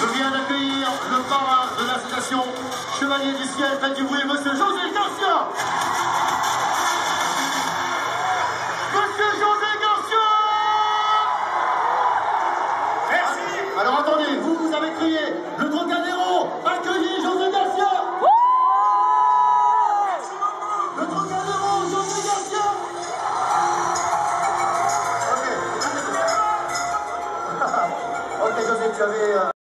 Je viens d'accueillir le parrain de l'association Chevalier du Ciel, faites du bruit, monsieur José Garcia ali.